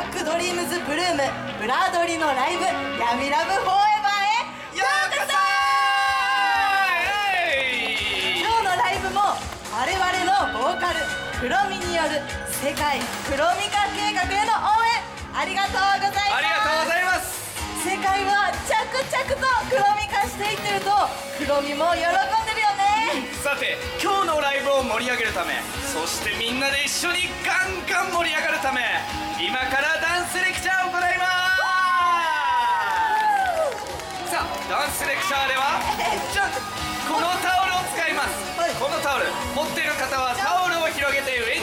ラックドリームズブルームブラドリのライブ闇ラブフォーエバーへようこそ。今日のライブも我々のボーカルクロミによる世界クロミ化計画への応援ありがとうございます。ありがとうございます。世界は着々と黒み化していってると黒みも喜んでるよね。さて今日のライブを盛り上げるためそしてみんなで一緒にガンガン盛り上がるため今からダンスレクチャーを行います。さあダンスレクチャーではじゃんこのタオルを使います、はい。このタオル持っている方はタオルを広げて上に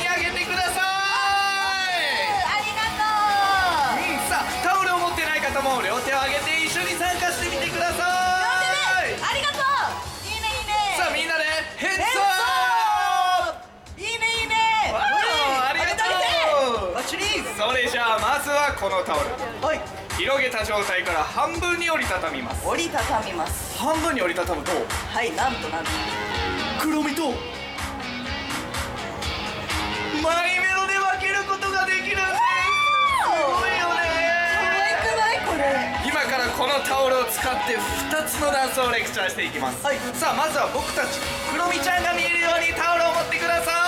このタオル。はい。広げた状態から半分に折りたたみます。折りたたみます。半分に折りたたむとはいなんとなんと。黒身とマイメロで分けることができるんです。すごいよ可愛ね。くないこれ今からこのタオルを使って2つのダンスをレクチャーしていきます、はい。さあまずは僕たちクロミちゃんが見えるようにタオルを持ってください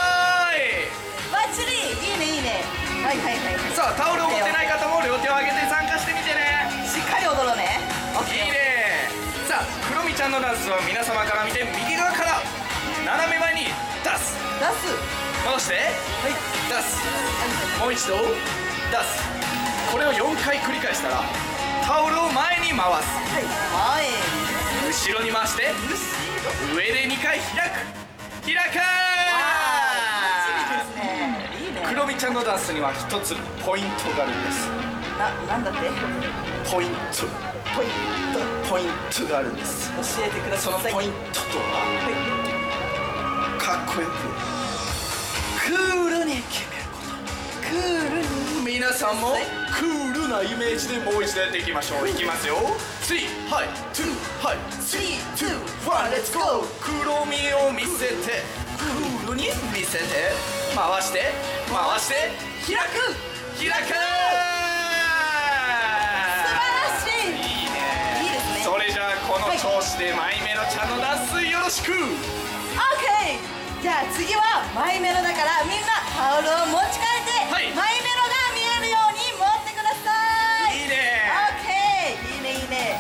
はいはいはい。はいさあタオルを持ってない方も両手を上げて参加してみてね。しっかり踊ろうね。いいね。さあクロミちゃんのダンスは皆様から見て右側から斜め前に出す。出す。戻して。はい。出す。もう一度。出す。これを4回繰り返したらタオルを前に回す。はい。はい後ろに回して上で2回開く。開くねいいねクロミちゃんのダンスには一つポイントがあるんです。ななんだって？ポイント。ポイント。ポイントがあるんです。教えてくだそさい。のポイントとは？はい。かっこよく。クールに決めること。クールに。皆さんもクールなイメージでもう一度やっていきましょう。いきますよ。3はい。2はい。321レッツゴー黒みを見せてクールに見せて回して回して開く開く。素晴らしい。いいねいいですね。それじゃあこの調子でマイメロちゃんのダンスよろしく。OK じゃあ次はマイメロだからみんなタオルを持ち替えて、はい。マイメロが見えるように持ってください。いいね。OK いいねいいね。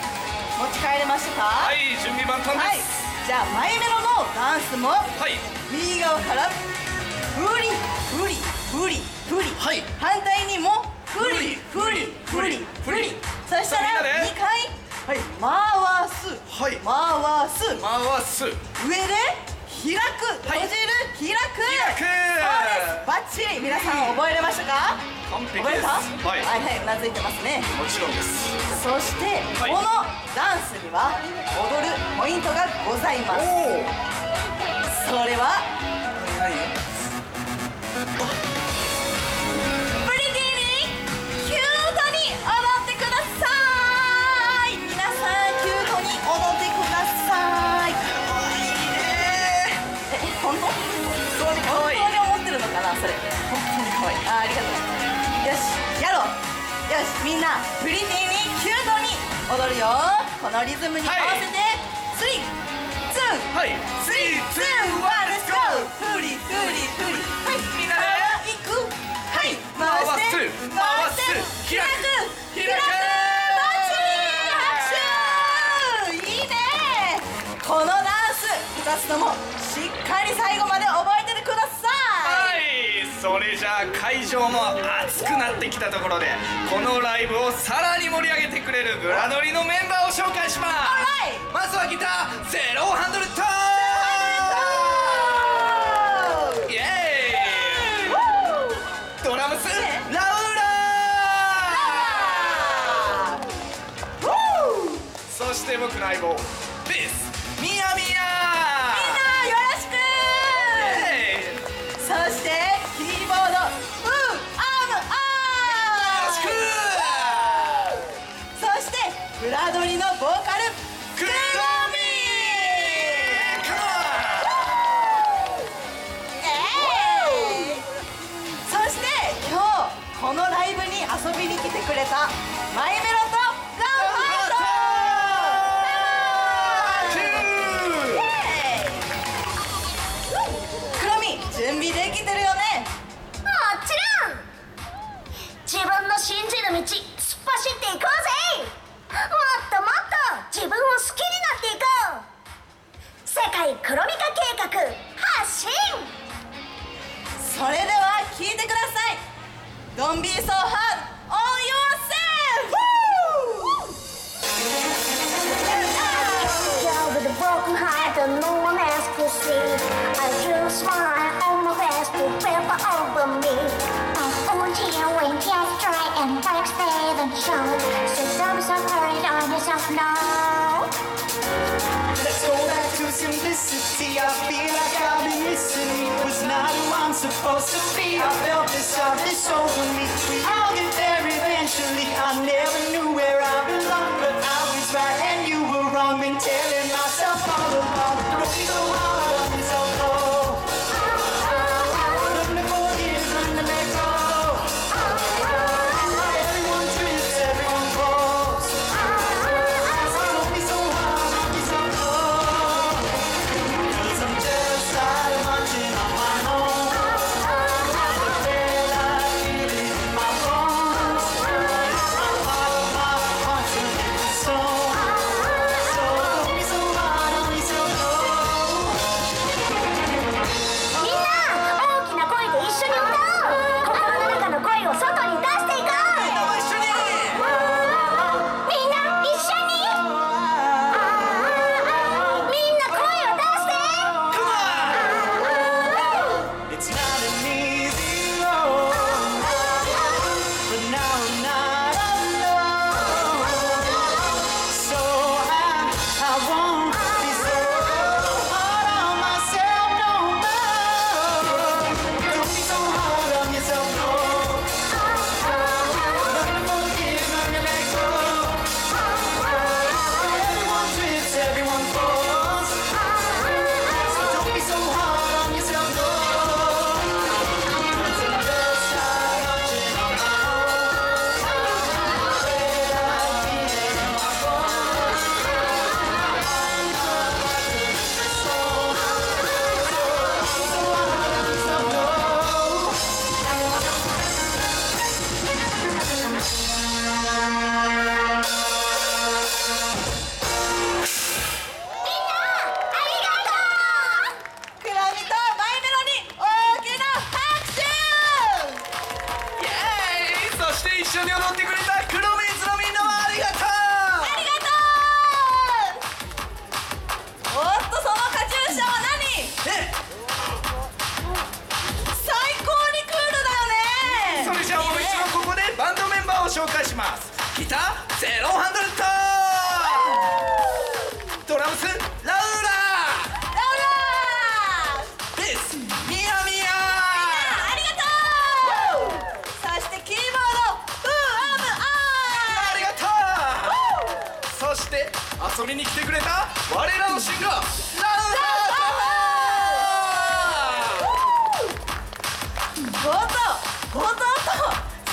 持ち帰れましたか？はい準備万端はい。ですじゃあマイメロのダンスも。はい。右側からフリフリフリフリ。はい。反対にもフリフリフリフリそしたらさあみんなで。2回。はい。回す。はい。回す。回す。上で開く。閉じる。開く。開く。そうです。バッチリ。皆さん覚えれましたか？完璧覚えた？ですはい。はいはい。うなずいてますね。もちろんです。そして、はい。このダンスには踊るポイントがございます。それは？プリティにキュートに踊ってください。皆さんキュートに踊ってください。え本当？本当に本当に思ってるのかなそれ。本当に可愛い。あありがとう。よしやろう。よしみんなプリティにキュート踊るよ。このリズムに合わせて、スリーツーはい。スリーツーワンレッツゴー。フリフリフリはい。みんなで行く。はい。回して回す。して。開く。開く。このダンス2つともしっかり最後まで覚えててくださいはいそれじゃあ会場も熱くなってきたところでこのライブをさらに盛り上げてくれるグラドリのメンバーを紹介します。まずはギターゼロハンドルトイエーイ。ドラムスラウラそして僕の相棒ベースミヤミヤ。みん So so now. Let's go back to simplicity. I feel like I'm missing. It was not who I'm supposed to be. I felt this out, this over me. Get there eventually. I never knew where.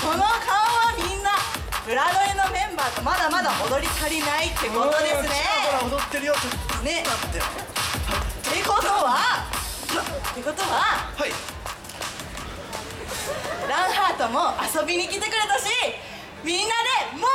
この顔はみんなブラドイのメンバーとまだまだ踊り足りないってことですね。踊ってるよ。ね。ってことはってことははい。ランハートも遊びに来てくれたしみんなでもう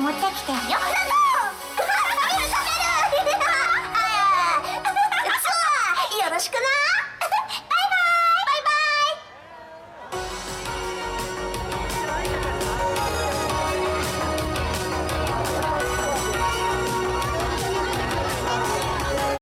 持ってきてよ。